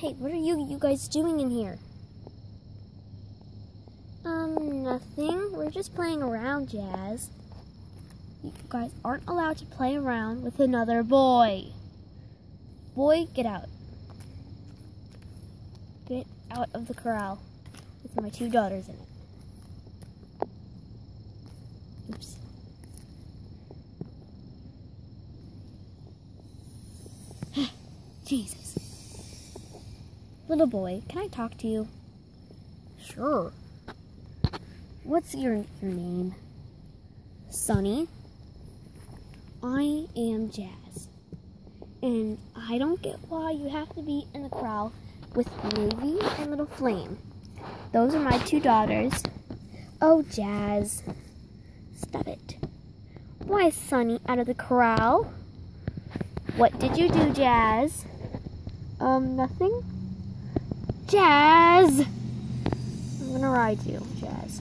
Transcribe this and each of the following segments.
Hey, what are you you guys doing in here? Um, nothing. We're just playing around, Jazz. You guys aren't allowed to play around with another boy. Boy, get out. Get out of the corral with my two daughters in it. Oops. Jesus. Little boy, can I talk to you? Sure. What's your, your name? Sunny. I am Jazz. And I don't get why you have to be in the corral with Navy and Little Flame. Those are my two daughters. Oh, Jazz. Stop it. Why is Sunny out of the corral? What did you do, Jazz? Um, nothing. Jazz! I'm gonna ride you, Jazz.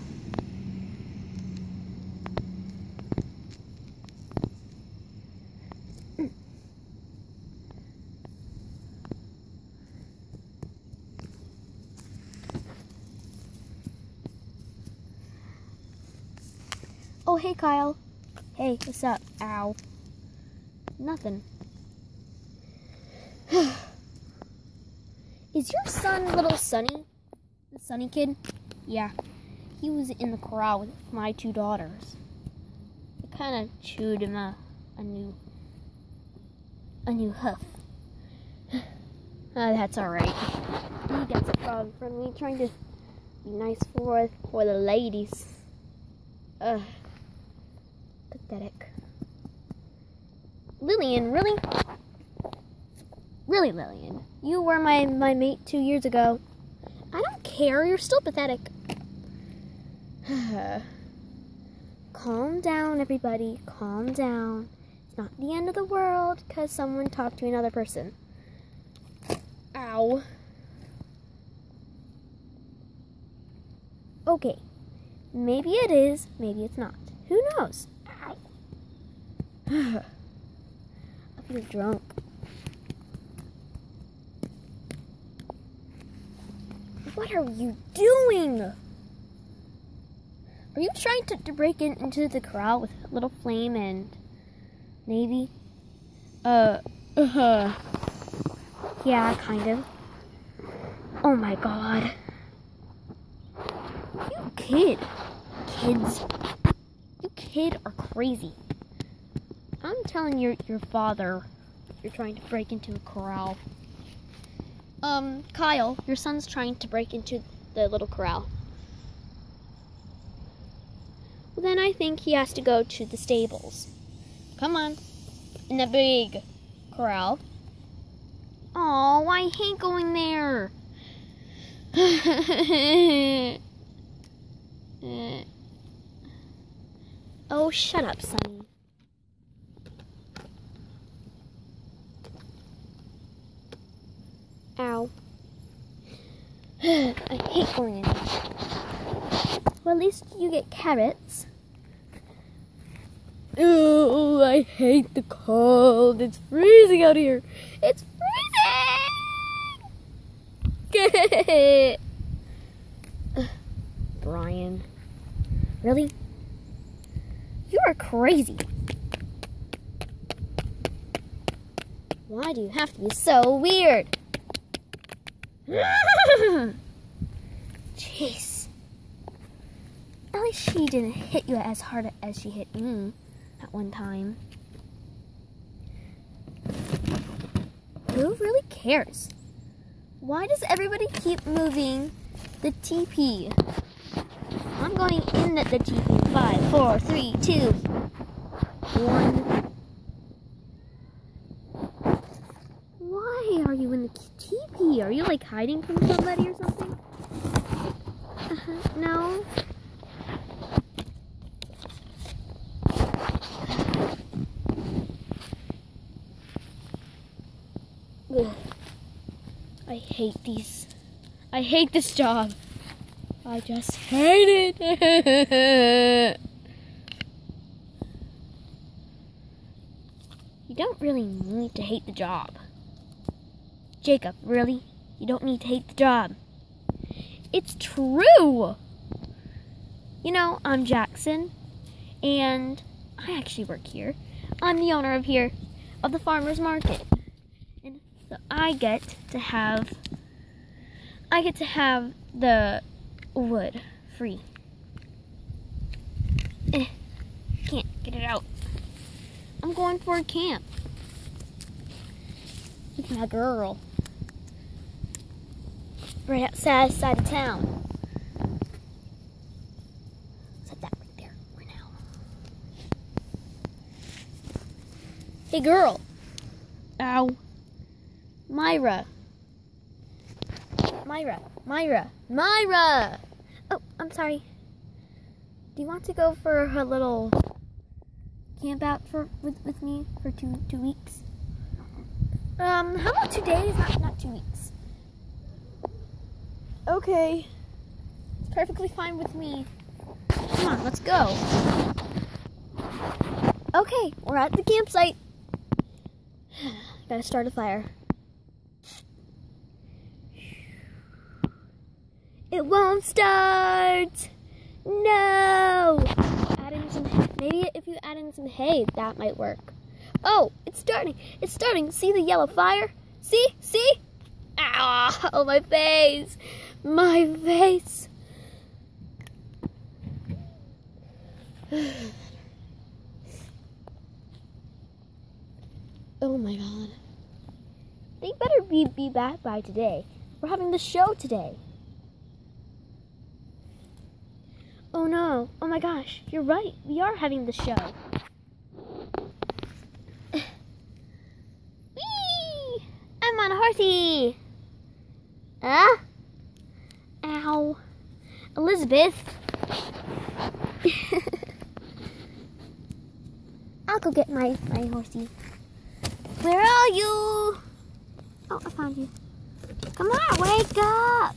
Oh, hey, Kyle. Hey, what's up? Ow. Nothing. Is your son little Sunny? The Sunny kid? Yeah. He was in the corral with my two daughters. I kind of chewed him a, a new a new hoof. uh, that's alright. He gets a frog in front of me trying to be nice for for the ladies. Ugh. Pathetic. Lillian, really? Really, Lillian? You were my, my mate two years ago. I don't care, you're still pathetic. calm down, everybody. Calm down. It's not the end of the world because someone talked to another person. Ow. Okay. Maybe it is, maybe it's not. Who knows? Ow. I feel drunk. What are you doing? Are you trying to, to break in, into the corral with Little Flame and Navy? Uh, uh, yeah, kind of. Oh my god. You kid. Kids. You kid are crazy. I'm telling your, your father you're trying to break into a corral. Um, Kyle, your son's trying to break into the little corral. Well, then I think he has to go to the stables. Come on. In the big corral. Oh, I hate going there. oh, shut up, Sunny. Ow. I hate in. Well, at least you get carrots. Oh, I hate the cold. It's freezing out here. It's freezing! Brian. Really? You are crazy. Why do you have to be so weird? Jeez. At least she didn't hit you as hard as she hit me at one time. Who really cares? Why does everybody keep moving the teepee? I'm going in the, the teepee. Five, four, three, two, one. Why are you in the teepee? Are you like hiding from somebody or something? Uh -huh. No. I hate these. I hate this job. I just hate it. you don't really need to hate the job. Jacob, really? You don't need to hate the job. It's true. You know, I'm Jackson, and I actually work here. I'm the owner of here, of the farmer's market. And so I get to have, I get to have the wood free. Eh, can't get it out. I'm going for a camp with my girl. Right outside side of town. Set that right there, right now. Hey girl. Ow. Myra. Myra. Myra. Myra! Oh, I'm sorry. Do you want to go for a little camp out for with, with me for two two weeks? Um, how about two days? Not not. Okay. It's perfectly fine with me. Come on, let's go. Okay, we're at the campsite. Gotta start a fire. It won't start. No. Add in some. Maybe if you add in some hay, that might work. Oh, it's starting. It's starting. See the yellow fire? See? See? Ow! Oh, my face. My face. oh my god. They better be, be back by today. We're having the show today. Oh no. Oh my gosh. You're right. We are having the show. Whee! I'm on a horsey. Ah? Ow. Elizabeth. I'll go get my, my horsey. Where are you? Oh, I found you. Come on, wake up.